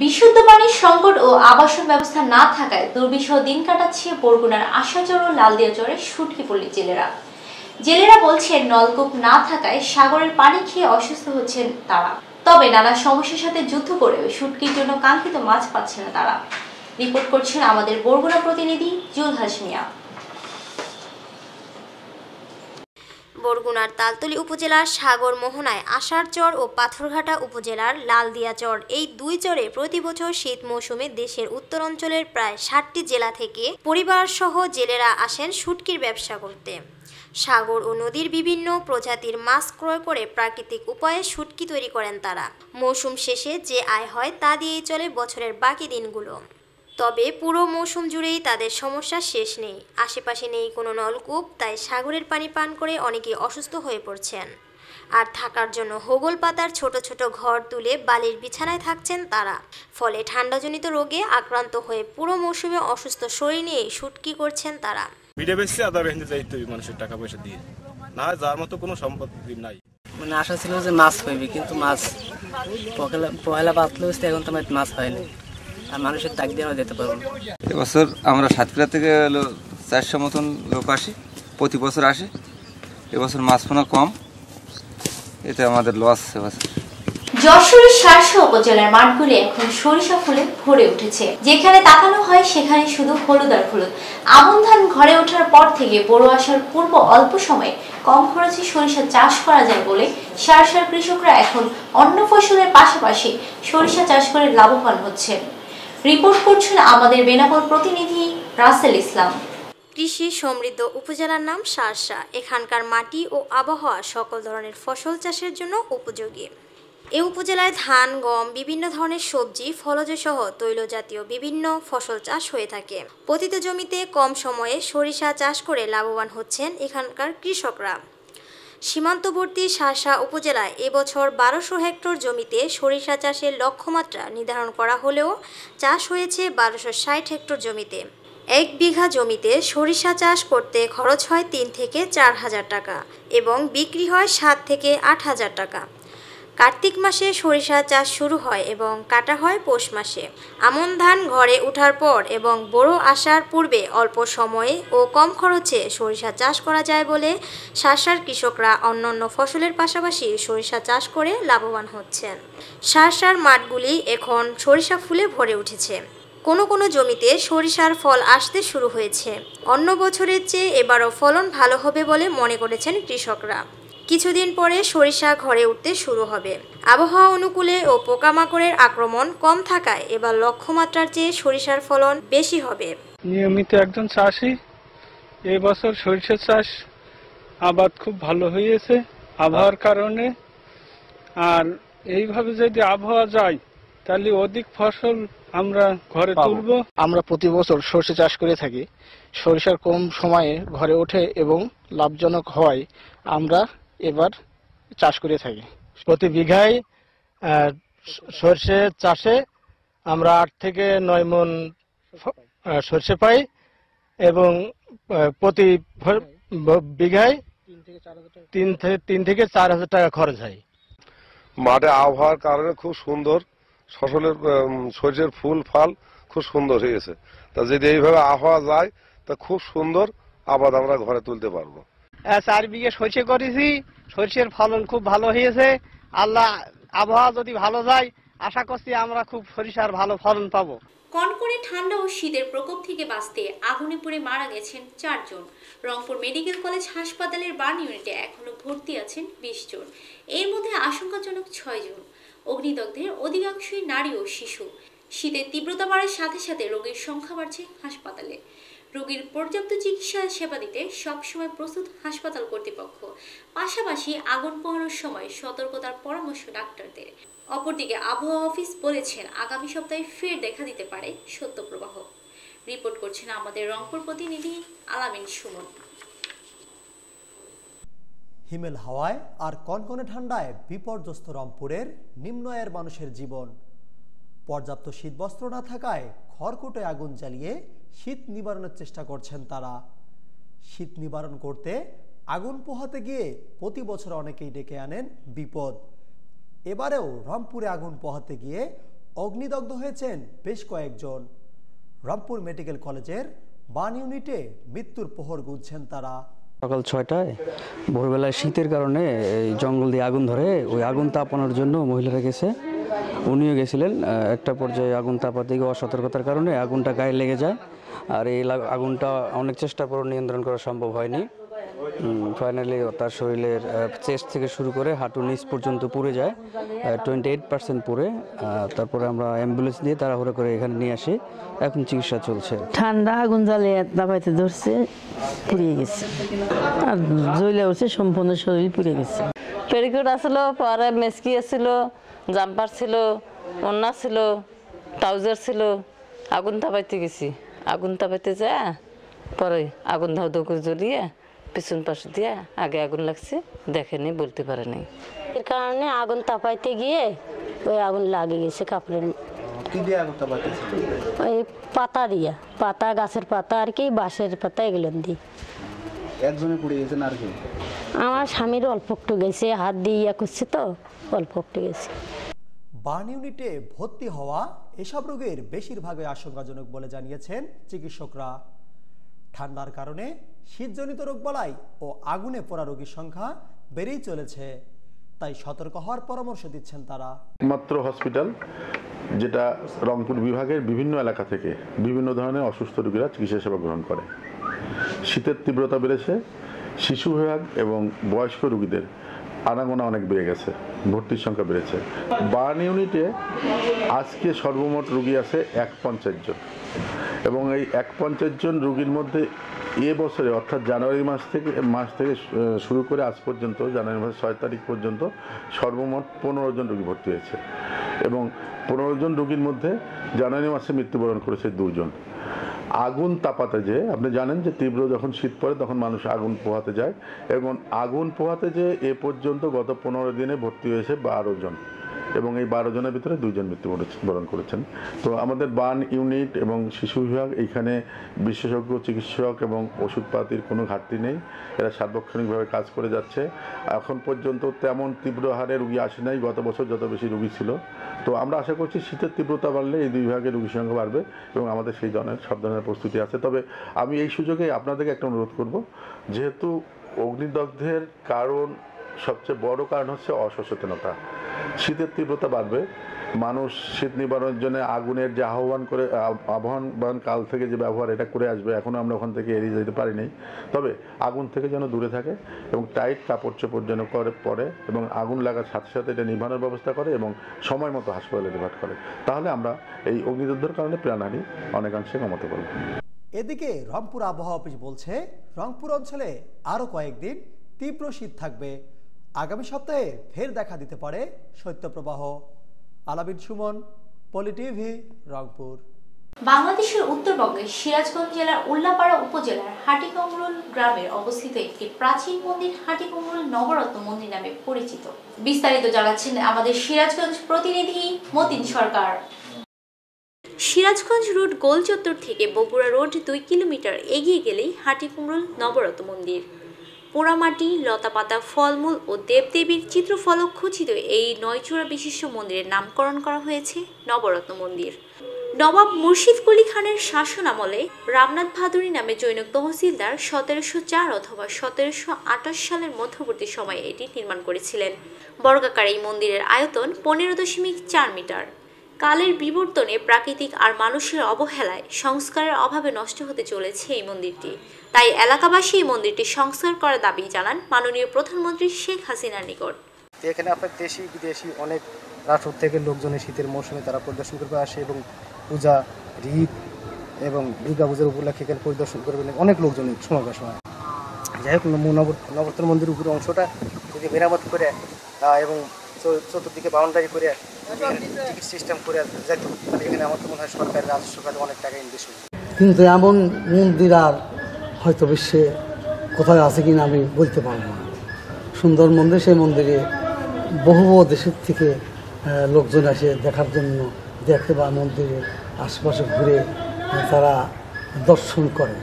বিশুদ্ধ পানির সংকট ও আবাসন ব্যবস্থা না থাকায় দুর্বিষহ দিন কাটাচ্ছে বরগুনার আশাচর ও লালদিয়াচরের সুটকিপল্লী জেলেরা। জেলেরা বলছেন, নলকূপ না থাকায় সাগরের পানি খেয়ে অসুস্থ হচ্ছেন তারা। তবে নানা সমস্যার সাথে যুদ্ধ করেও শুটকির জন্য কাঙ্ক্ষিত মাছ পাচ্ছে না তারা। রিপোর্ট করছেন আমাদের বরগুনা প্রতিনিধি জুল হাসমিয়া বরগুনার তালতলী উপজেলার সাগর মোহনায় আষাঢ়চর ও পাথরঘাটা উপজেলার লালদিয়া চর। এই দুই চরে প্রতি বছর শীত মৌসুমে দেশের উত্তর অঞ্চলের প্রায় ষাটটি জেলা থেকে পরিবার সহ জেলেরা আসেন শুটকির ব্যবসা করতে। সাগর ও নদীর বিভিন্ন প্রজাতির মাছ ক্রয় করে প্রাকৃতিক উপায়ে শুটকি তৈরি করেন তারা। মৌসুম শেষে যে আয় হয় তা দিয়েই চলে বছরের বাকি দিনগুলো। তবে পুরো মৌসুম জুড়েই তাদের সমস্যা শেষ নেই। আশেপাশে নেই কোনো নলকূপ তাই সাগরের পানি পান করে অনেকেই অসুস্থ হয়ে পড়ছেন। আর থাকার জন্য হোগল পাতার ছোট ছোট ঘর তুলে বালির বিছানায় থাকছেন তারা। ফলে ঠান্ডাজনিত রোগে আক্রান্ত হয়ে পুরো মৌসুমে অসুস্থ শরীর নিয়ে শুটকি করছেন তারা। ভিডিও বেশি আদা বেঁধে যাইতে মানুষের টাকা পয়সা দিয়ে। না যার মতো কোনো সম্পত্তি নাই। মানে আশা ছিল যে মাছ হইবে কিন্তু মাছ পহেলা পহেলা এখন তো মাছ হয়নি আর মানুষের তাক দিয়ে আমরা যেতে পারব না। এবছর আমরা সাতক্ষীরা থেকে হলো চারশো মতন লোক আসে প্রতি বছর আসে। এবছর মাছ পোনা কম এতে আমাদের লস এবছর। যশোরের শার্শা উপজেলার মাঠগুলি এখন সরিষা ফুলে ভরে উঠেছে। যেখানে তাকানো হয় সেখানে শুধু হলুদ আর হলুদ। আমন ধান ঘরে ওঠার পর থেকে বড় আসার পূর্ব অল্প সময়ে কম খরচে সরিষা চাষ করা যায় বলে শার্শার কৃষকরা এখন অন্য ফসলের পাশাপাশি সরিষা চাষ করে লাভবান হচ্ছেন। রিপোর্ট করছেন আমাদের বেনাপোল প্রতিনিধি রাসেল ইসলাম। কৃষি সমৃদ্ধ উপজেলার নাম শার্শা এখানকার মাটি ও আবহাওয়া সকল ধরনের ফসল চাষের জন্য উপযোগী। এ উপজেলায় ধান, গম, বিভিন্ন ধরনের সবজি ফলজ সহ তৈলজাতীয় বিভিন্ন ফসল চাষ হয়ে থাকে। পতিত জমিতে কম সময়ে সরিষা চাষ করে লাভবান হচ্ছেন এখানকার কৃষকরা। সীমান্তবর্তী শাসা উপজেলায় এবছর বারোশো হেক্টর জমিতে সরিষা চাষের লক্ষ্যমাত্রা নির্ধারণ করা হলেও চাষ হয়েছে বারোশো ষাট হেক্টর জমিতে। এক বিঘা জমিতে সরিষা চাষ করতে খরচ হয় তিন থেকে চার হাজার টাকা এবং বিক্রি হয় সাত থেকে আট হাজার টাকা। কার্তিক মাসে সরিষা চাষ শুরু হয় এবং কাটা হয় পৌষ মাসে। আমন ধান ঘরে ওঠার পর এবং বড় আসার পূর্বে অল্প সময়ে ও কম খরচে সরিষা চাষ করা যায় বলে শাসার কৃষকরা অন্যান্য ফসলের পাশাপাশি সরিষা চাষ করে লাভবান হচ্ছেন। সারসার মাঠগুলি এখন সরিষা ফুলে ভরে উঠেছে। কোনো কোনো জমিতে সরিষার ফল আসতে শুরু হয়েছে। অন্য বছরের চেয়ে এবারও ফলন ভালো হবে বলে মনে করেছেন কৃষকরা। কিছুদিন পরে সরিষা ঘরে উঠতে শুরু হবে। আবহাওয়া অনুকূলে ও পোকামাকড়ের আক্রমণ কম থাকায় এবার লক্ষ্যমাত্রার চেয়ে সরিষার ফলন বেশি হবে। নিয়মিত একজন চাষি এবছর বছর সরিষা চাষ আবাদ খুব ভালো হয়েছে আবহাওয়ার কারণে। আর এইভাবে যদি আবহাওয়া যায় তাহলে অধিক ফসল আমরা ঘরে তুলব। আমরা প্রতি বছর সর্ষে চাষ করে থাকি। সরিষার কম সময়ে ঘরে ওঠে এবং লাভজনক হয় আমরা এবার চাষ করে থাকি। প্রতি বিঘায় সর্ষে চাষে আমরা আট থেকে নয় মন সর্ষে পাই এবং প্রতি বিঘায় তিন থেকে তিন থেকে চার হাজার টাকা খরচ হয়। মাঠে আবহাওয়ার কারণে খুব সুন্দর, ফসলের সর্ষের ফুল, ফল খুব সুন্দর হয়েছে তা যদি এইভাবে আবহাওয়া যায়, তা খুব সুন্দর আবাদ আমরা ঘরে তুলতে পারব। চার বিঘে সর্ষে করেছি। সর্ষের ফলন খুব ভালো হয়েছে। আল্লাহ আবহাওয়া যদি ভালো যায়, আশা করছি আমরা খুব সরিষার ভালো ফলন পাবো। কনকনে ঠান্ডা ও শীতের প্রকোপ থেকে বাঁচতে আগুনে পুড়ে মারা গেছেন চারজন। রংপুর মেডিকেল কলেজ হাসপাতালের বার্ন ইউনিটে এখনও ভর্তি আছেন বিশ জন। এর মধ্যে আশঙ্কাজনক ছয় জন অগ্নিদগ্ধের অধিকাংশই নারী ও শিশু। শীতের তীব্রতা বাড়ার সাথে সাথে রোগীর সংখ্যা বাড়ছে হাসপাতালে। রোগীর পর্যাপ্ত চিকিৎসা সেবা দিতে সবসময় প্রস্তুত হাসপাতাল কর্তৃপক্ষ, পাশাপাশি আগুন পোহানোর সময় সতর্কতার পরামর্শ ডাক্তারদের। অপরদিকে আবহাওয়া অফিস বলেছেন, আগামী সপ্তাহে ফের দেখা দিতে পারে সত্যপ্রবাহ। রিপোর্ট করছেন আমাদের রংপুর প্রতিনিধি আলামিন সুমন। হিমেল হাওয়ায় আর কনকনে ঠান্ডায় বিপর্যস্ত রংপুরের নিম্ন আয়ের মানুষের জীবন। পর্যাপ্ত শীতবস্ত্র না থাকায় খড়কুটে আগুন জ্বালিয়ে শীত নিবারণের চেষ্টা করছেন তারা। শীত নিবারণ করতে আগুন পোহাতে গিয়ে প্রতি বছর অনেকেই ডেকে আনেন বিপদ। এবারেও রংপুরে আগুন পোহাতে গিয়ে অগ্নিদগ্ধ হয়েছেন বেশ কয়েকজন। রংপুর মেডিকেল কলেজের বান ইউনিটে মৃত্যুর প্রহর গুনছেন তারা। সকাল ছয়টায় ভোরবেলায় শীতের কারণে এই জঙ্গল দিয়ে আগুন ধরে ওই আগুন তাপানোর জন্য মহিলারা গেছে। উনিও গেছিলেন একটা পর্যায়ে আগুন তাপাতে গিয়ে অসতর্কতার কারণে আগুনটা গায়ে লেগে যায়। আর এই আগুনটা অনেক চেষ্টা করে নিয়ন্ত্রণ করা সম্ভব হয়নি। ফাইনালি তার শরীরের চেস্ট থেকে শুরু করে হাঁটু নিচ পর্যন্ত পুড়ে যায় টোয়েন্টি এইট পার্সেন্ট পুড়ে তারপরে আমরা অ্যাম্বুলেন্স দিয়ে তাড়াহুড়ো করে এখানে নিয়ে আসি। এখন চিকিৎসা চলছে। ঠান্ডা আগুন জ্বালিয়ে দাবাইতে ধরছে পুড়িয়ে গেছে। আর জ্বলে উঠছে সম্পূর্ণ শরীর পুড়ে গেছে। পেরিকোট আসলো পরে মেসকি আসছিল জাম্পার ছিল অন্যা ছিল ট্রাউজার ছিল আগুন তাপাইতে গেছি। আগুন তাপাইতে যা পরে আগুন ধাউ ধাউ করে জ্বলিয়ে পিছন পাশে দিয়ে আগে আগুন লাগছে দেখেনি বলতে পারে নাই। এর কারণে আগুন তাপাইতে গিয়ে ওই আগুন লাগে গেছে কাপড়ের। আগুন তাপাইতেছিল ওই পাতা দিয়া পাতা গাছের পাতা আর কি বাঁশের পাতা এগুলো দিই একজনে পুড়ে গেছেন আর কি আমার স্বামীর অল্প একটু গেছে হাত দিয়ে ইয়া করছে তো অল্প একটু গেছে। বার্ন ইউনিটে ভর্তি হওয়া এসব রোগের বেশিরভাগই আশঙ্কাজনক বলে জানিয়েছেন চিকিৎসকরা। ঠান্ডার কারণে শীতজনিত রোগ বলাই ও আগুনে পোড়া রোগীর সংখ্যা বেড়েই চলেছে, তাই সতর্ক হওয়ার পরামর্শ দিচ্ছেন তারা। একমাত্র হসপিটাল, যেটা রংপুর বিভাগের বিভিন্ন এলাকা থেকে বিভিন্ন ধরনের অসুস্থ রোগীরা চিকিৎসা সেবা গ্রহণ করে। শীতের তীব্রতা বেড়েছে, শিশু বিভাগ এবং বয়স্ক রোগীদের আনাগোনা অনেক বেড়ে গেছে, ভর্তির সংখ্যা বেড়েছে। বার্ন ইউনিটে আজকে সর্বমোট রুগী আছে এক পঞ্চাশ জন। এবং এই এক পঞ্চাশ জন রোগীর মধ্যে এ বছরে, অর্থাৎ জানুয়ারি মাস থেকে মাস থেকে শুরু করে আজ পর্যন্ত, জানুয়ারি মাসের ছয় তারিখ পর্যন্ত সর্বমোট পনেরো জন রোগী ভর্তি হয়েছে। এবং পনেরো জন রোগীর মধ্যে জানুয়ারি মাসে মৃত্যুবরণ করেছে দুজন। আগুন তাপাতে যে, আপনি জানেন যে তীব্র যখন শীত পড়ে তখন মানুষ আগুন পোহাতে যায়, এবং আগুন পোহাতে যে এ পর্যন্ত গত পনেরো দিনে ভর্তি হয়েছে বারো জন। এবং এই বারো জনের ভিতরে দুইজন মৃত্যুবরণ করেছেন। তো আমাদের বার্ন ইউনিট এবং শিশু বিভাগ এইখানে বিশেষজ্ঞ, চিকিৎসক এবং ওষুধপাতির কোনো ঘাটতি নেই। এরা সার্বক্ষণিকভাবে কাজ করে যাচ্ছে। এখন পর্যন্ত তেমন তীব্র হারে রুগী আসে নাই। গত বছর যত বেশি রুগী ছিল। তো আমরা আশা করছি শীতের তীব্রতা বাড়লে এই দুই বিভাগের রুগীর সংখ্যা বাড়বে এবং আমাদের সেই ধরনের, সব ধরনের প্রস্তুতি আছে। তবে আমি এই সুযোগে আপনাদেরকে একটা অনুরোধ করব। যেহেতু অগ্নিদগ্ধের কারণ সবচেয়ে বড় কারণ হচ্ছে অসচেতনতা। শীতের তীব্রতা বাড়বে। মানুষ শীত নিবারণের জন্য আগুনের যে আহ্বান করে আহ, আহ্বান কাল থেকে যে ব্যবহার এটা করে আসবে। এখনও আমরা ওখান থেকে এড়িয়ে যেতে পারিনি। তবে আগুন থেকে যেন দূরে থাকে এবং টাইট কাপড় চোপড় যেন করে পরে এবং আগুন লাগার সাথে সাথে এটা নিভানোর ব্যবস্থা করে এবং সময় মতো হাসপাতালে রিভার্ট করে। তাহলে আমরা এই অগ্নিযুদ্ধের কারণে প্রাণহানি অনেকাংশে কমাতে পারব। এদিকে রংপুর আবহাওয়া অফিস বলছে রংপুর অঞ্চলে আরও কয়েকদিন তীব্র শীত থাকবে। আগামী সপ্তাহে ফের দেখা দিতে পারে শৈত্যপ্রবাহ। আলাবিন সুমন পলিটিভি রংপুর। বাংলাদেশের উত্তরবঙ্গের সিরাজগঞ্জ জেলার উল্লাপাড়া উপজেলার হাটিকমরুল গ্রামের অবস্থিত একটি প্রাচীন মন্দির হাটিকমরুল নবরত্ন মন্দির নামে পরিচিত। বিস্তারিত জানাচ্ছেন আমাদের সিরাজগঞ্জ প্রতিনিধি মতিন সরকার। সিরাজগঞ্জ রোড গোল চত্বর থেকে বগুড়া রোড দুই কিলোমিটার এগিয়ে গেলেই হাটিকুমরুল নবরত্ন মন্দির। পোড়ামাটি, লতাপাতা, ফলমূল ও দেবদেবীর চিত্রফলক খচিত এই নয়চূড়া বিশিষ্ট মন্দিরের নামকরণ করা হয়েছে নবরত্ন মন্দির। নবাব মুর্শিদ কুলি খানের শাসন আমলে রামনাথ ভাদুরী নামে জৈনক তহসিলদার সতেরোশো চার অথবা সতেরোশো আঠাশ সালের মধ্যবর্তী সময়ে এটি নির্মাণ করেছিলেন। বর্গাকার এই মন্দিরের আয়তন পনেরো দশমিক চার মিটার। কালের বিবর্তনে প্রাকৃতিক আর মানুষের অবহেলায় সংস্কারের অভাবে নষ্ট হতে চলেছে এই মন্দিরটি। তাই এলাকাবাসী এই মন্দিরটি সংস্কার করার দাবি জানান মাননীয় প্রধানমন্ত্রী শেখ হাসিনার নিকট। এখানে আপনার দেশি, বিদেশি অনেক রাষ্ট্র থেকে লোকজন শীতের মৌসুমে তারা পরিদর্শন করবে, আসে এবং পূজা, ঈদ এবং দুর্গা পূজার উপলক্ষে এখানে পরিদর্শন করবেন অনেক লোকজন সমাবেশ হয়। যাই হোক নব- নবরত্ন মন্দির উপরে অংশটা যদি মেরামত করে এবং চতুর্দিকে বাউন্ডারি করে টিকিট সিস্টেম করে যেত তাহলে এখানে আমার তো মনে হয় সরকারের রাজস্ব খাতে অনেক টাকা ইনভেস্ট হবে কিন্তু এমন মন্দির আর হয়তো বিশ্বে কোথায় আছে কিনা আমি বলতে পারব না। সুন্দর মন্দির, সেই মন্দিরে বহু বহু দেশের থেকে লোকজন আসে দেখার জন্য। দেখে বা মন্দিরের আশেপাশে ঘুরে তারা দর্শন করে।